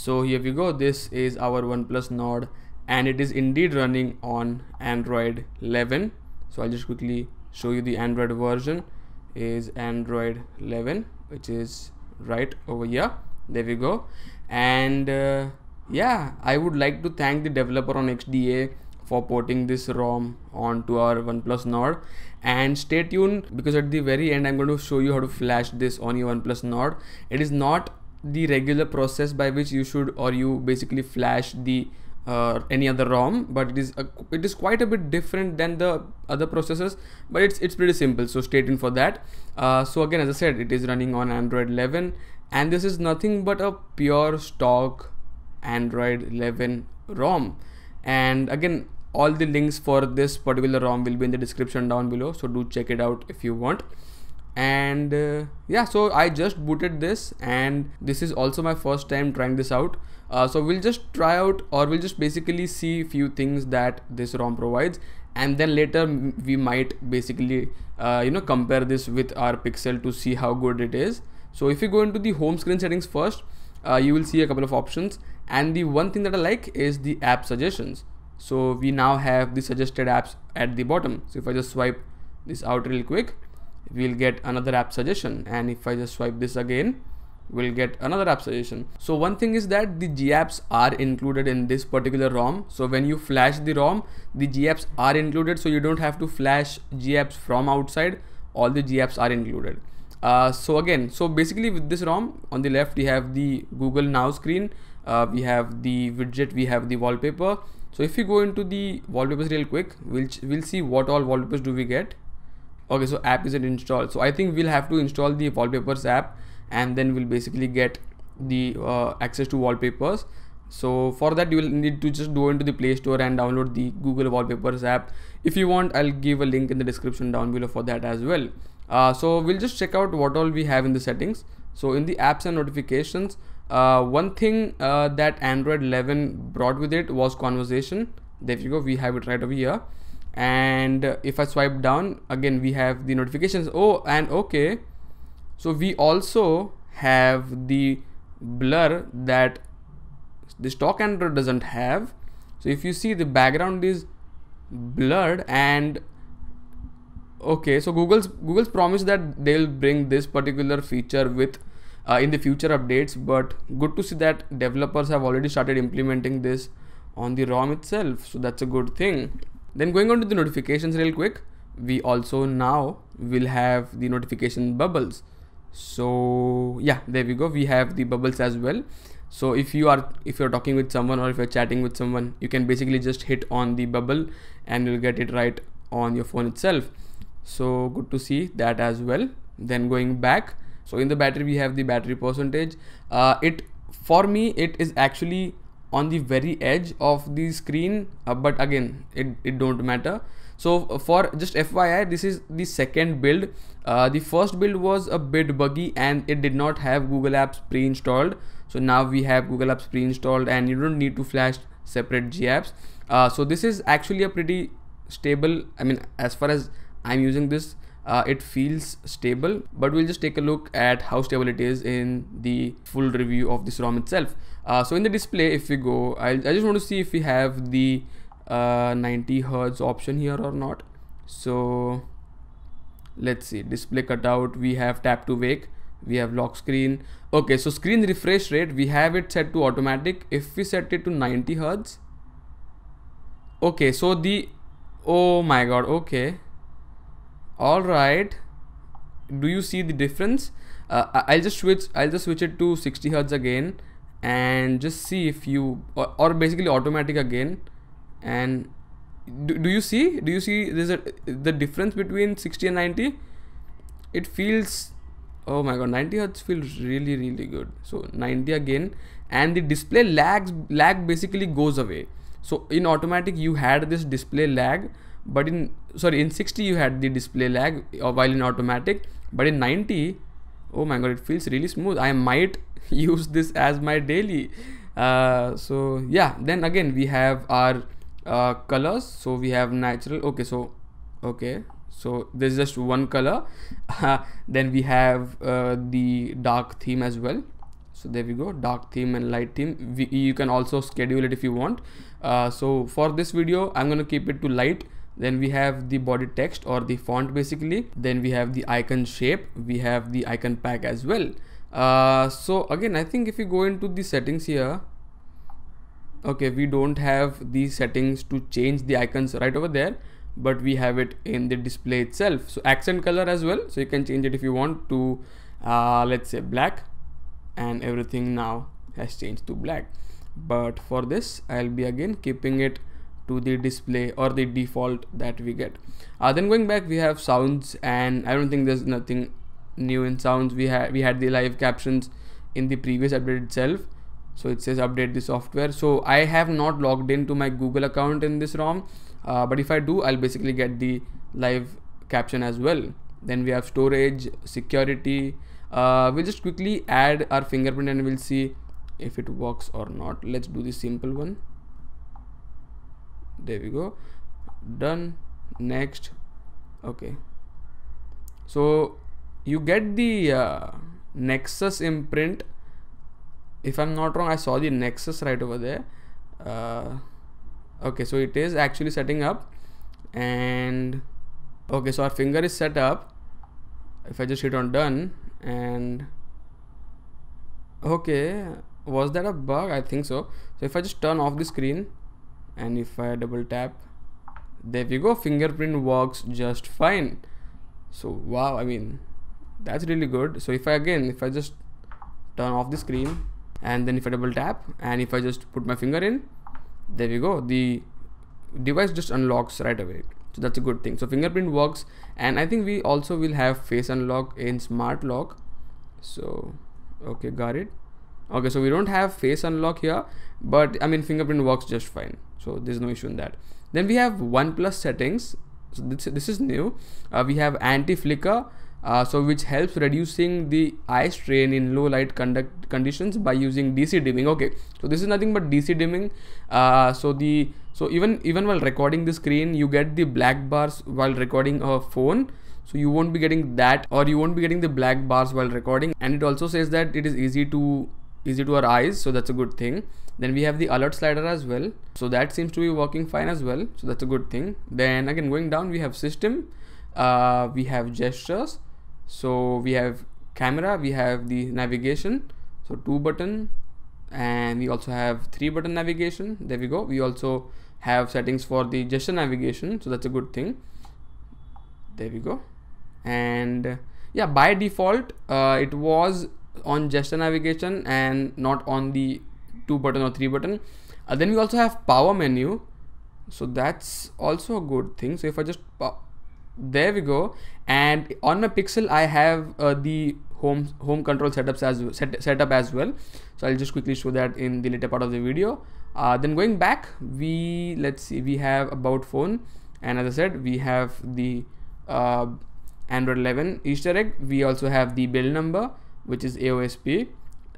so here we go. This is our oneplus nord and it is indeed running on android 11 so i'll just quickly show you the android version. Is android 11 which is right over here. There we go. And uh, yeah i would like to thank the developer on xda for porting this rom onto our oneplus nord. And stay tuned because at the very end i'm going to show you how to flash this on your oneplus nord. It is not the regular process by which you should or you basically flash the uh, any other ROM, but it is a, it is quite a bit different than the other processors. But it's it's pretty simple. So stay tuned for that. Uh, so again, as I said, it is running on Android 11, and this is nothing but a pure stock Android 11 ROM. And again, all the links for this particular ROM will be in the description down below. So do check it out if you want and uh, yeah so i just booted this and this is also my first time trying this out. Uh, so we'll just try out or we'll just basically see few things that this rom provides. And then later we might basically uh, you know compare this with our pixel to see how good it is. So if you go into the home screen settings first uh, you will see a couple of options. And the one thing that i like is the app suggestions. So we now have the suggested apps at the bottom. So if i just swipe this out real quick we'll get another app suggestion and if I just swipe this again we'll get another app suggestion. So one thing is that the GApps are included in this particular ROM. So when you flash the ROM, the GApps are included. So you don't have to flash GApps from outside. All the GApps are included. Uh, so again, so basically with this ROM on the left, we have the Google Now screen. Uh, we have the widget, we have the wallpaper. So if you go into the wallpapers real quick, we'll, we'll see what all wallpapers do we get okay so app isn't installed. So i think we'll have to install the wallpapers app and then we'll basically get the uh, access to wallpapers. So for that you will need to just go into the play store and download the google wallpapers app. If you want i'll give a link in the description down below for that as well. Uh, so we'll just check out what all we have in the settings. So in the apps and notifications uh, one thing uh, that android 11 brought with it was conversation. There you go we have it right over here and if I swipe down again we have the notifications. Oh and okay. So we also have the blur that the stock Android doesn't have. So if you see the background is blurred and okay. So Google's Google's promised that they'll bring this particular feature with uh, in the future updates. But good to see that developers have already started implementing this on the ROM itself. So that's a good thing then going on to the notifications real quick, we also now will have the notification bubbles. So yeah, there we go. We have the bubbles as well. So if you are if you're talking with someone or if you're chatting with someone, you can basically just hit on the bubble and you'll get it right on your phone itself. So good to see that as well. Then going back, so in the battery we have the battery percentage. Uh, it for me it is actually on the very edge of the screen uh, but again it, it don't matter. So for just FYI this is the second build. Uh, the first build was a bit buggy and it did not have Google Apps pre-installed. So now we have Google Apps pre-installed and you don't need to flash separate GApps uh, so this is actually a pretty stable I mean as far as I'm using this uh, it feels stable but we'll just take a look at how stable it is in the full review of this ROM itself. Uh, so in the display if we go I'll, I just want to see if we have the uh, 90 hertz option here or not. So let's see. Display cutout we have tap to wake we have lock screen. Okay so screen refresh rate we have it set to automatic. If we set it to 90 hertz okay so the oh my god okay all right. Do you see the difference? Uh, I'll just switch I'll just switch it to 60 hertz again and just see if you or, or basically automatic again. And do, do you see do you see there's a the difference between 60 and 90 it feels oh my god 90 hertz feels really really good. So 90 again and the display lags lag basically goes away. So in automatic you had this display lag but in sorry in 60 you had the display lag uh, while in automatic. But in 90 oh my god it feels really smooth. I might use this as my daily. Uh, so yeah then again we have our uh, colors. So we have natural okay so okay. So there's just one color. Then we have uh, the dark theme as well. So there we go dark theme and light theme. We, you can also schedule it if you want. Uh, so for this video i'm going to keep it to light then we have the body text or the font basically. Then we have the icon shape. We have the icon pack as well. Uh, so again i think if you go into the settings here okay we don't have these settings to change the icons right over there but we have it in the display itself. So accent color as well. So you can change it if you want to uh, let's say black. And everything now has changed to black. But for this I'll be again keeping it to the display or the default that we get. Uh, then going back we have sounds and I don't think there's nothing new in sounds. We had we had the live captions in the previous update itself. So it says update the software. So I have not logged into my Google account in this ROM. Uh, but if I do I'll basically get the live caption as well. Then we have storage security. Uh, we'll just quickly add our fingerprint and we'll see if it works or not. Let's do the simple one there we go. Done. Next. Okay. So you get the uh, nexus imprint. If i'm not wrong i saw the nexus right over there. Uh, okay so it is actually setting up. And okay so our finger is set up. If i just hit on done and okay was that a bug? I think so. So if i just turn off the screen and if i double tap there we go. Fingerprint works just fine. So wow i mean that's really good. So if i again if i just turn off the screen and then if i double tap and if i just put my finger in there we go. The device just unlocks right away. So that's a good thing. So fingerprint works. And i think we also will have face unlock in smart lock. So okay got it okay so we don't have face unlock here but i mean fingerprint works just fine. So there's no issue in that. Then we have OnePlus settings. So this, this is new. Uh, we have anti flicker uh, so which helps reducing the eye strain in low light conduct conditions by using DC dimming. Okay so this is nothing but DC dimming. Uh, so the so even even while recording the screen you get the black bars while recording a phone. So you won't be getting that or you won't be getting the black bars while recording. And it also says that it is easy to easy to our eyes so that's a good thing. Then we have the alert slider as well. So that seems to be working fine as well so that's a good thing. Then again going down we have system uh, we have gestures. So we have camera we have the navigation so two button and we also have three button navigation. There we go. We also have settings for the gesture navigation so that's a good thing. There we go. And yeah by default uh, it was on gesture navigation and not on the two button or three button. Uh, then we also have power menu. So that's also a good thing. So if i just pop, there we go. And on my pixel i have uh, the home home control setups as set, setup as well. So i'll just quickly show that in the later part of the video. Uh, then going back we let's see we have about phone. And as i said we have the uh, android 11 easter egg. We also have the build number which is AOSP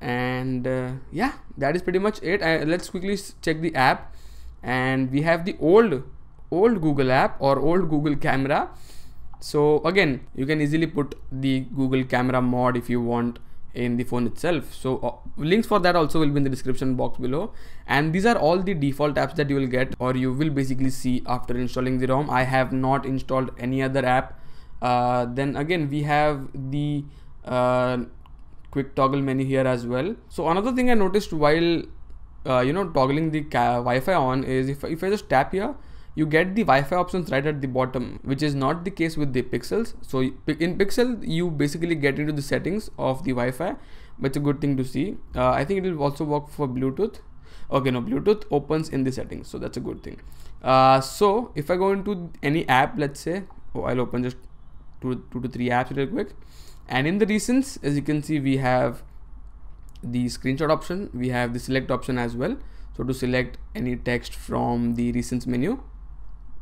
and uh, yeah that is pretty much it. Let's quickly check the app. And we have the old old Google app or old Google camera. So again you can easily put the Google camera mod if you want in the phone itself. So uh, links for that also will be in the description box below. And these are all the default apps that you will get or you will basically see after installing the ROM. I have not installed any other app. Uh, then again we have the uh, quick toggle menu here as well. So another thing i noticed while uh, you know toggling the wi-fi on is if, if i just tap here you get the wi-fi options right at the bottom which is not the case with the pixels. So in pixel you basically get into the settings of the wi-fi but it's a good thing to see. Uh, i think it will also work for bluetooth. Okay no bluetooth opens in the settings so that's a good thing. Uh, so if i go into any app let's say oh i'll open just two, two to three apps real quick and in the recents as you can see we have the screenshot option we have the select option as well. So to select any text from the recents menu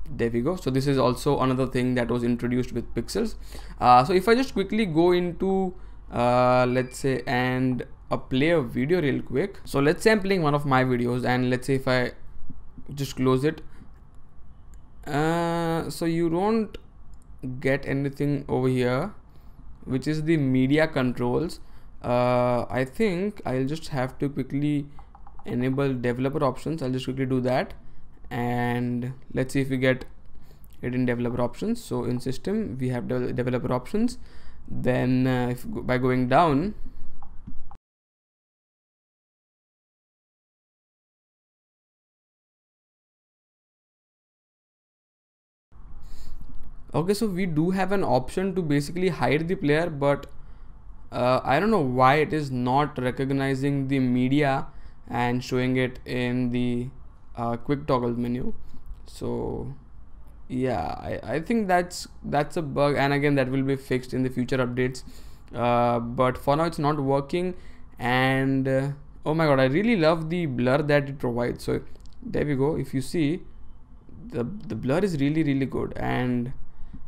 there we go. So this is also another thing that was introduced with pixels. Uh, so if i just quickly go into uh, let's say and play a video real quick. So let's say i'm playing one of my videos and let's say if i just close it. Uh, so you don't get anything over here which is the media controls uh, I think I'll just have to quickly enable developer options. I'll just quickly do that. And let's see if we get it in developer options. So in system we have de developer options. Then uh, if by going down okay so we do have an option to basically hide the player but uh, I don't know why it is not recognizing the media and showing it in the uh, quick toggle menu. So yeah I, I think that's that's a bug and again that will be fixed in the future updates. Uh, but for now it's not working and uh, oh my god I really love the blur that it provides. So there we go. If you see the the blur is really really good and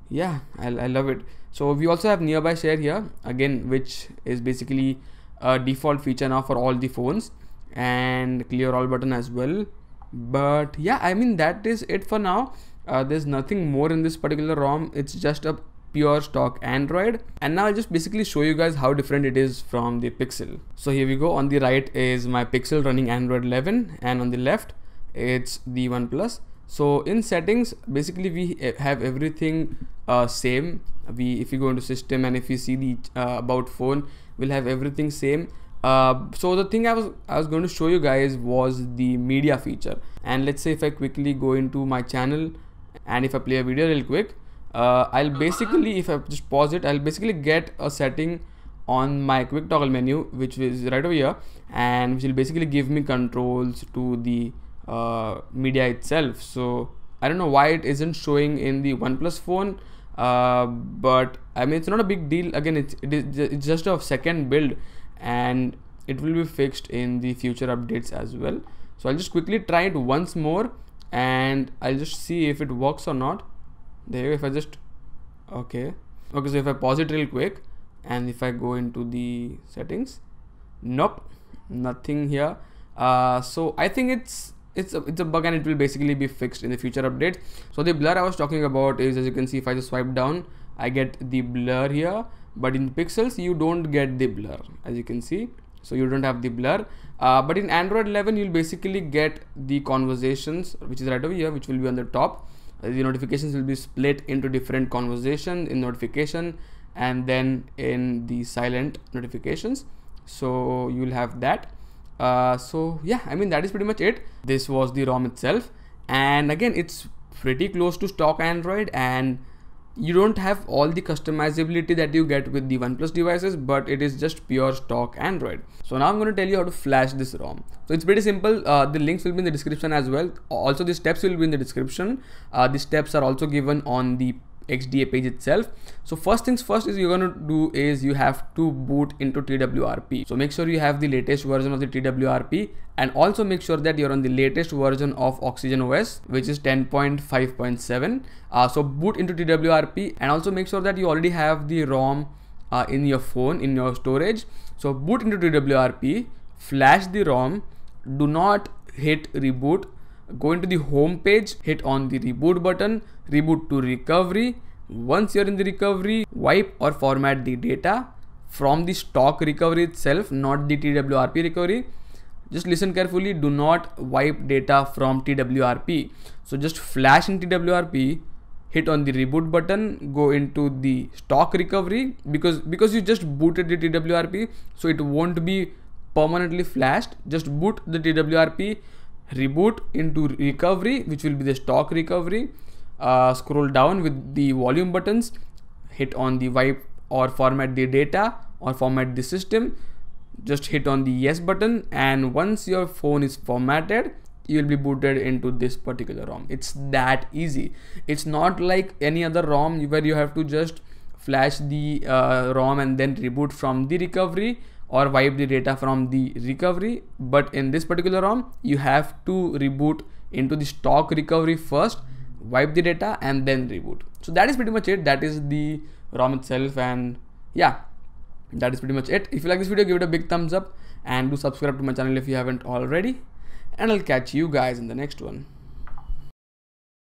yeah I, I love it. So we also have nearby share here again which is basically a default feature now for all the phones and clear all button as well. But yeah i mean that is it for now. Uh, there's nothing more in this particular rom. It's just a pure stock android. And now i'll just basically show you guys how different it is from the pixel. So here we go. On the right is my pixel running android 11 and on the left it's the oneplus so in settings basically we have everything uh, same. We if you go into system and if you see the uh, about phone we'll have everything same. Uh, so the thing I was I was going to show you guys was the media feature. And let's say if I quickly go into my channel and if I play a video real quick uh, I'll basically if I just pause it I'll basically get a setting on my quick toggle menu which is right over here and which will basically give me controls to the uh, media itself. So I don't know why it isn't showing in the OnePlus phone uh, but I mean it's not a big deal. Again it's, it is it's just a second build and it will be fixed in the future updates as well. So I'll just quickly try it once more and I'll just see if it works or not. There if I just okay. Okay so if I pause it real quick and if I go into the settings nope nothing here. Uh, so I think it's it's a, it's a bug and it will basically be fixed in the future updates so the blur i was talking about is as you can see if i just swipe down i get the blur here. But in pixels you don't get the blur as you can see. So you don't have the blur. Uh, but in android 11 you'll basically get the conversations which is right over here which will be on the top. Uh, the notifications will be split into different conversation in notification and then in the silent notifications. So you'll have that so yeah i mean that is pretty much it this was the rom itself and again it's pretty close to stock android and you don't have all the customizability that you get with the OnePlus devices, but it is just pure stock Android. So now I'm going to tell you how to flash this ROM. So it's pretty simple. Uh, the links will be in the description as well. Also, the steps will be in the description. Uh, the steps are also given on the XDA page itself. So first things first is you're going to do is you have to boot into TWRP. So make sure you have the latest version of the TWRP and also make sure that you're on the latest version of Oxygen OS which is 10.5.7. Uh, so boot into TWRP and also make sure that you already have the ROM uh, in your phone in your storage. So boot into TWRP, flash the ROM, do not hit reboot go into the home page hit on the reboot button reboot to recovery. Once you're in the recovery wipe or format the data from the stock recovery itself not the twrp recovery. Just listen carefully do not wipe data from twrp so just flash in twrp hit on the reboot button go into the stock recovery because because you just booted the twrp so it won't be permanently flashed. Just boot the twrp reboot into recovery which will be the stock recovery uh, scroll down with the volume buttons hit on the wipe or format the data or format the system just hit on the yes button and once your phone is formatted you will be booted into this particular ROM. It's that easy. It's not like any other ROM where you have to just flash the uh, ROM and then reboot from the recovery or wipe the data from the recovery. But in this particular ROM you have to reboot into the stock recovery first wipe the data and then reboot. So that is pretty much it. That is the ROM itself and yeah that is pretty much it. If you like this video give it a big thumbs up and do subscribe to my channel if you haven't already. And I'll catch you guys in the next one